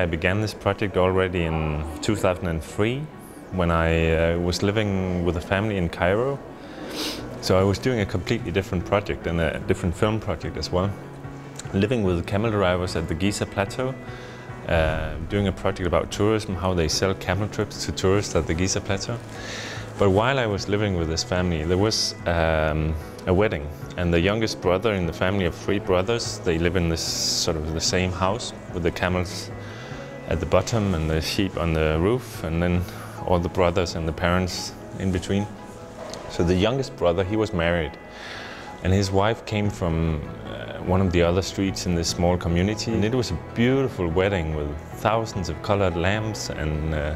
I began this project already in 2003 when I uh, was living with a family in Cairo. So I was doing a completely different project and a different film project as well. Living with camel drivers at the Giza Plateau, uh, doing a project about tourism, how they sell camel trips to tourists at the Giza Plateau. But while I was living with this family, there was um, a wedding, and the youngest brother in the family of three brothers, they live in this sort of the same house with the camels at the bottom and the sheep on the roof, and then all the brothers and the parents in between. So the youngest brother, he was married, and his wife came from uh, one of the other streets in this small community, and it was a beautiful wedding with thousands of colored lamps and uh,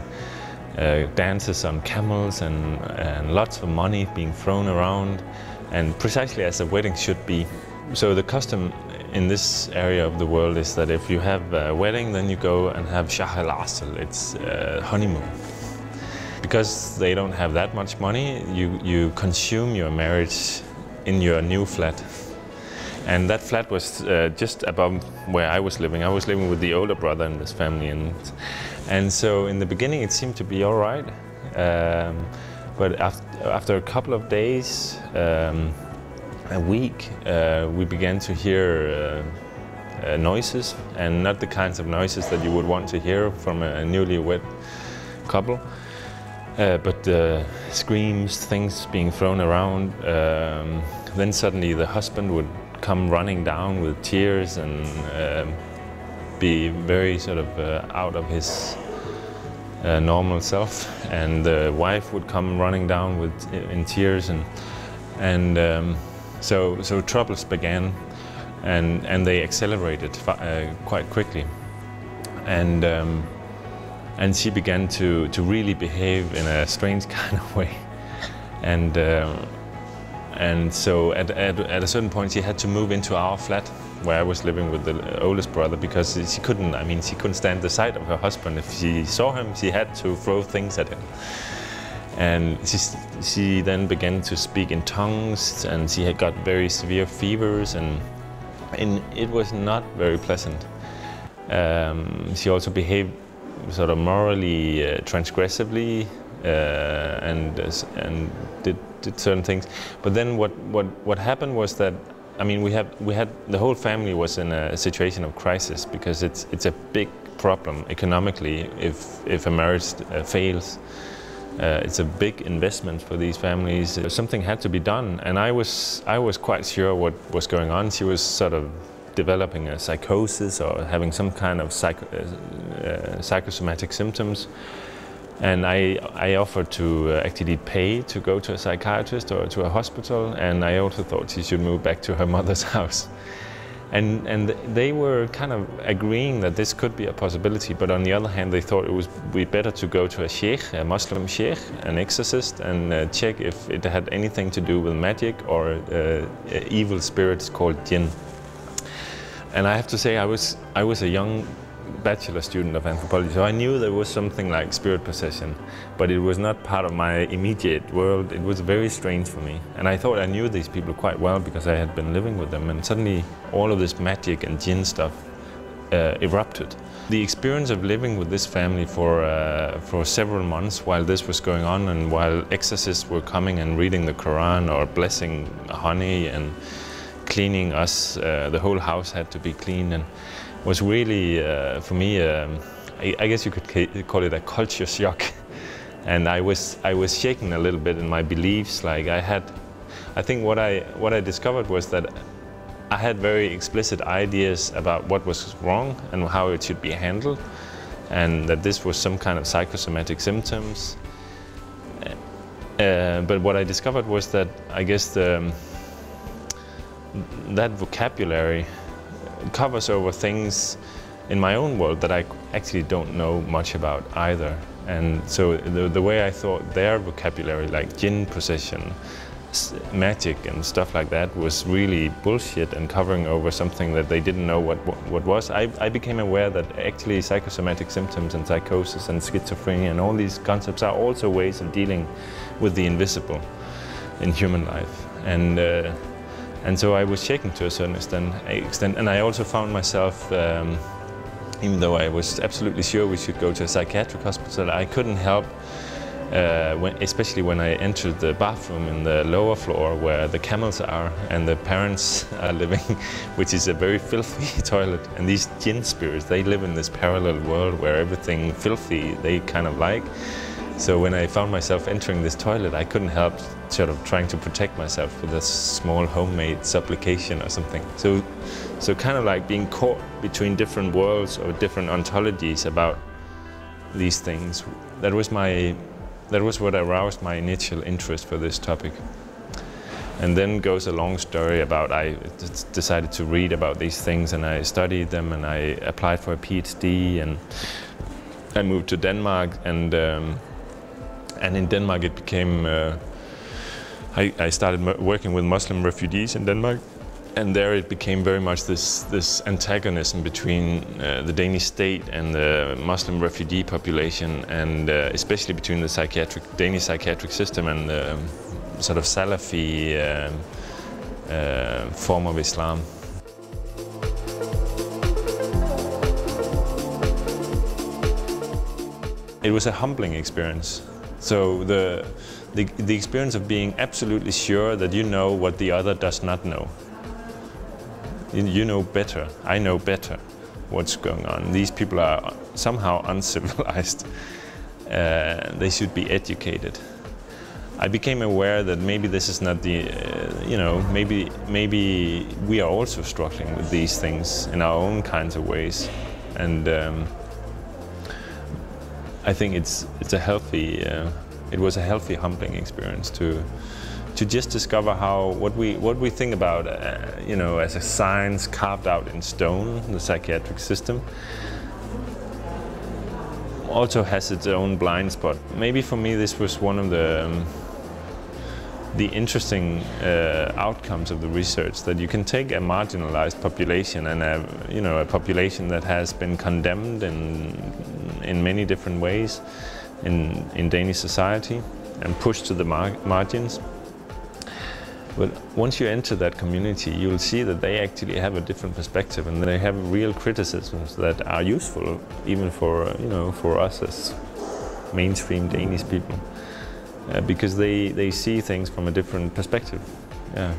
uh, dances on camels and, and lots of money being thrown around and precisely as a wedding should be. So the custom in this area of the world is that if you have a wedding then you go and have shah al asl, it's uh, honeymoon. Because they don't have that much money, you, you consume your marriage in your new flat. And that flat was uh, just above where I was living. I was living with the older brother in this family. And and so in the beginning it seemed to be all right. Um, but after, after, a couple of days, um, a week, uh, we began to hear uh, uh, noises and not the kinds of noises that you would want to hear from a newlywed couple. Uh, but uh, screams, things being thrown around. Um, then suddenly the husband would come running down with tears and um, be very sort of uh, out of his uh, normal self, and the wife would come running down with in tears, and and um, so so troubles began, and and they accelerated uh, quite quickly, and. Um, and she began to, to really behave in a strange kind of way. And, uh, and so at, at, at a certain point she had to move into our flat where I was living with the oldest brother because she couldn't, I mean, she couldn't stand the sight of her husband. If she saw him, she had to throw things at him. And she, she then began to speak in tongues and she had got very severe fevers and, and it was not very pleasant. Um, she also behaved sort of morally uh, transgressively uh, and, uh, and did, did certain things. But then what, what, what happened was that I mean, we have we had the whole family was in a situation of crisis because it's it's a big problem economically if if a marriage uh, fails. Uh, it's a big investment for these families. Something had to be done, and I was I was quite sure what was going on. She was sort of developing a psychosis or having some kind of uh, uh psychosomatic symptoms. And I, I offered to uh, actually pay to go to a psychiatrist or to a hospital, and I also thought she should move back to her mother's house. And, and they were kind of agreeing that this could be a possibility, but on the other hand, they thought it would be better to go to a sheikh, a Muslim sheikh, an exorcist, and uh, check if it had anything to do with magic or uh, evil spirits called jinn. And I have to say, I was, I was a young bachelor student of anthropology, so I knew there was something like spirit possession, but it was not part of my immediate world. It was very strange for me. And I thought I knew these people quite well because I had been living with them, and suddenly all of this magic and jinn stuff uh, erupted. The experience of living with this family for, uh, for several months while this was going on and while exorcists were coming and reading the Quran or blessing honey and cleaning us, uh, the whole house had to be cleaned. And was really, uh, for me, um, I, I, guess you could call it a culture shock. and I was, I was shaken a little bit in my beliefs. Like I had, I think what I, what I discovered was that I had very explicit ideas about what was wrong and how it should be handled. And that this was some kind of psychosomatic symptoms. Uh, but what I discovered was that I guess the, that vocabulary covers over things in my own world that I actually don't know much about either. And so the, the way I thought their vocabulary, like jinn possession, magic and stuff like that was really bullshit and covering over something that they didn't know what, what, what was. I, I became aware that actually psychosomatic symptoms and psychosis and schizophrenia and all these concepts are also ways of dealing with the invisible in human life. And uh, and so I was shaken to a certain extent, extent and I also found myself um, even though I was absolutely sure we should go to a psychiatric hospital, I couldn't help uh, when, especially when I entered the bathroom in the lower floor where the camels are and the parents are living, which is a very filthy toilet. And these jinn spirits, they live in this parallel world where everything filthy they kind of like. So when I found myself entering this toilet, I couldn't help sort of trying to protect myself with a small homemade supplication or something. So, so kind of like being caught between different worlds or different ontologies about these things. That was my that was what aroused my initial interest for this topic. And then goes a long story about I decided to read about these things and I studied them and I applied for a PhD and I moved to Denmark and um, and in Denmark it became uh, I, I started working with Muslim refugees in Denmark and there it became very much this this antagonism between uh, the Danish state and the Muslim refugee population, and uh, especially between the psychiatric Danish psychiatric system and the sort of Salafi uh, uh, form of Islam. It was a humbling experience. So the, the, the experience of being absolutely sure that you know what the other does not know you know better, I know better what's going on. These people are somehow uncivilized. Uh, they should be educated. I became aware that maybe this is not the, uh, you know, maybe maybe we are also struggling with these things in our own kinds of ways, and um, I think it's it's a healthy, uh, it was a healthy, humbling experience to to just discover how what we what we think about uh, you know as a science carved out in stone the psychiatric system. Also has its own blind spot. Maybe for me this was one of the um, the interesting uh, outcomes of the research that you can take a marginalized population and a you know a population that has been condemned in in many different ways in in Danish society and pushed to the mar margins but once you enter that community, you'll see that they actually have a different perspective and they have real criticisms that are useful even for, you know, for us as mainstream Danish people. Uh, because they, they see things from a different perspective. Yeah.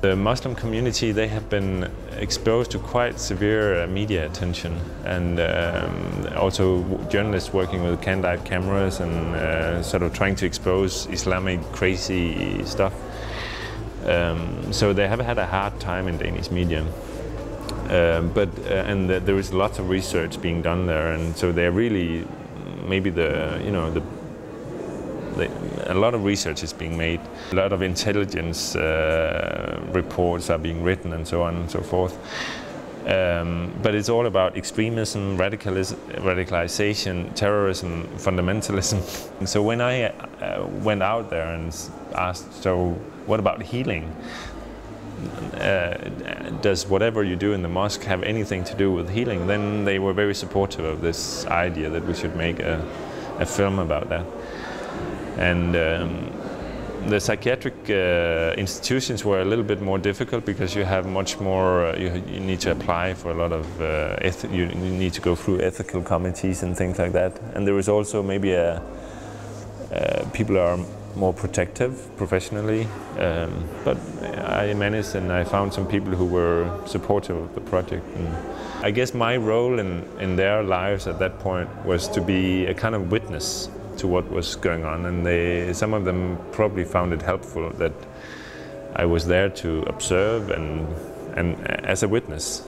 The Muslim community, they have been exposed to quite severe uh, media attention and um, also journalists working with candid cameras and uh, sort of trying to expose Islamic crazy stuff. Um, so they have had a hard time in Danish media. Uh, but uh, and there is lots of research being done there, and so they're really maybe the you know the a lot of research is being made, a lot of intelligence uh, reports are being written and so on and so forth. Um, but it's all about extremism, radicalization, terrorism, fundamentalism. so when I uh, went out there and asked, so what about healing? Uh, does whatever you do in the mosque have anything to do with healing? Then they were very supportive of this idea that we should make a, a film about that. And um, the psychiatric uh, institutions were a little bit more difficult because you have much more, uh, you, you, need to apply for a lot of, uh, you, you, need to go through ethical committees and things like that. And there is also maybe a, uh, people are more protective professionally. Um, but I managed and I found some people who were supportive of the project. And I guess my role in, in their lives at that point was to be a kind of witness to what was going on, and they, some of them probably found it helpful that I was there to observe and, and as a witness.